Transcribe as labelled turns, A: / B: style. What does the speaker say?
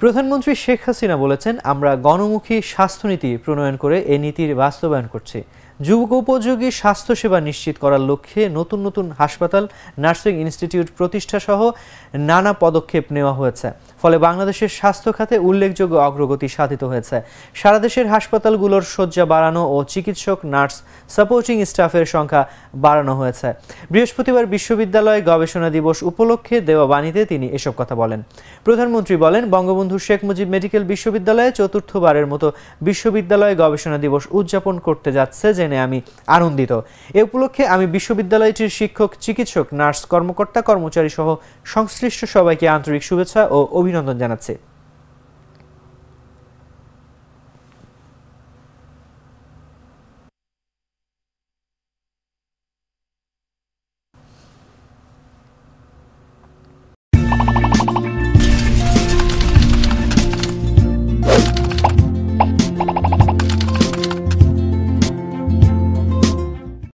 A: প্রধানমন্ত্রী শেখ হাসিনা বলেছেন আমরা গণমুখী স্বাস্থ্যনীতি প্রণয়ন করে এ নীতির বাস্তবায়ন করছি। যুগোপযোগী স্বাস্থ্যসেবা নিশ্চিত করার লক্ষ্যে নতুন নতুন হাসপাতাল, নার্সিং ইনস্টিটিউট প্রতিষ্ঠা সহ নানা পদক্ষেপ নেওয়া হয়েছে। ফলে বাংলাদেশের স্বাস্থ্য খাতে উল্লেখযোগ্য অগ্রগতি সাধিত হয়েছে। সারা দেশের হাসপাতালগুলোর শয্যা বাড়ানো ও চিকিৎসক, নার্স, সাপোর্টিং স্টাফের সংখ্যা বাড়ানো হয়েছে। বৃহস্পতিবার বিশ্ববিদ্যালয় গবেষণা দিবস উপলক্ষে দেওয়া বাণীতে তিনি এসব কথা বলেন। প্রধানমন্ত্রী বলেন, বঙ্গবন্ধু শেখ মুজিব মেডিকেল বিশ্ববিদ্যালয়ে চতুর্থবারের মতো বিশ্ববিদ্যালয় গবেষণা দিবস উদযাপন করতে যাচ্ছে জেনে আমি আনন্দিত। এ উপলক্ষে আমি বিশ্ববিদ্যালয়টির শিক্ষক, চিকিৎসক, নার্স, কর্মকর্তা কর্মচারী সহ সংশ্লিষ্ট সবাইকে আন্তরিক শুভেচ্ছা ও অভিনন্দন জানাচ্ছি।